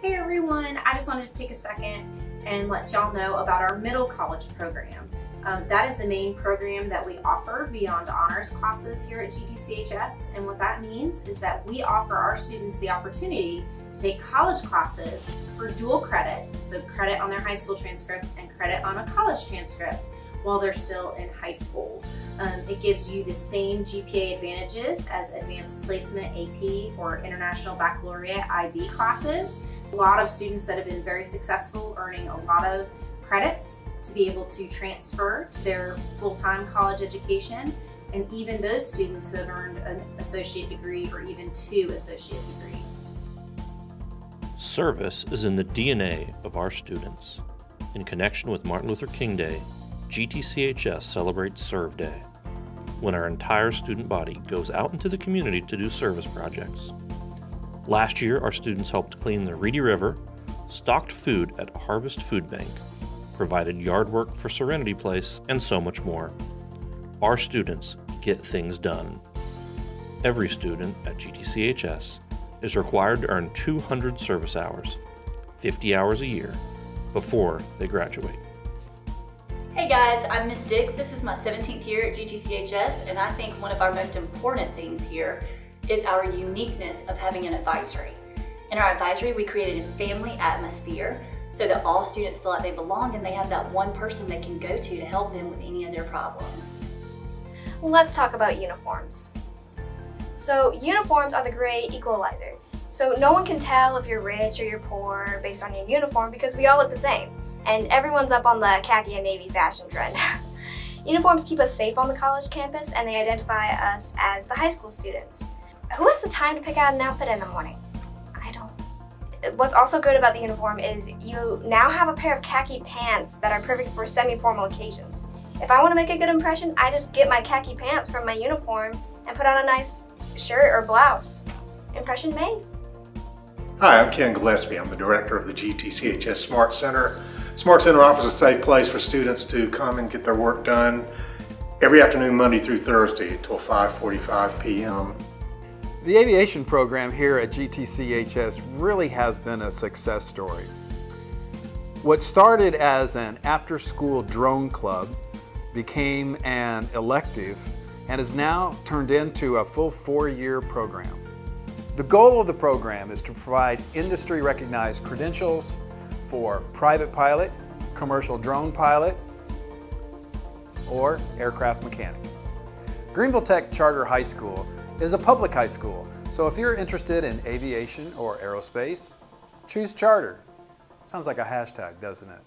Hey everyone, I just wanted to take a second and let y'all know about our middle college program. Um, that is the main program that we offer beyond honors classes here at GTCHS. And what that means is that we offer our students the opportunity to take college classes for dual credit, so credit on their high school transcript and credit on a college transcript while they're still in high school. Um, it gives you the same GPA advantages as advanced placement AP or international baccalaureate IB classes. A lot of students that have been very successful earning a lot of credits to be able to transfer to their full-time college education and even those students who have earned an associate degree or even two associate degrees. Service is in the DNA of our students. In connection with Martin Luther King Day, GTCHS celebrates Serve Day, when our entire student body goes out into the community to do service projects. Last year, our students helped clean the Reedy River, stocked food at Harvest Food Bank, provided yard work for Serenity Place, and so much more. Our students get things done. Every student at GTCHS is required to earn 200 service hours, 50 hours a year, before they graduate. Hey guys, I'm Miss Dix. This is my 17th year at GTCHS, and I think one of our most important things here is our uniqueness of having an advisory. In our advisory, we created a family atmosphere so that all students feel like they belong and they have that one person they can go to to help them with any of their problems. Let's talk about uniforms. So uniforms are the great equalizer. So no one can tell if you're rich or you're poor based on your uniform because we all look the same and everyone's up on the khaki and navy fashion trend. Uniforms keep us safe on the college campus and they identify us as the high school students. Who has the time to pick out an outfit in the morning? I don't. What's also good about the uniform is you now have a pair of khaki pants that are perfect for semi-formal occasions. If I want to make a good impression, I just get my khaki pants from my uniform and put on a nice shirt or blouse. Impression made. Hi, I'm Ken Gillespie. I'm the director of the GTCHS Smart Center. Smart Center offers a safe place for students to come and get their work done every afternoon, Monday through Thursday until 5.45 p.m. The aviation program here at GTCHS really has been a success story. What started as an after-school drone club became an elective and is now turned into a full four-year program. The goal of the program is to provide industry-recognized credentials for private pilot, commercial drone pilot, or aircraft mechanic. Greenville Tech Charter High School is a public high school, so if you're interested in aviation or aerospace, choose charter. Sounds like a hashtag, doesn't it?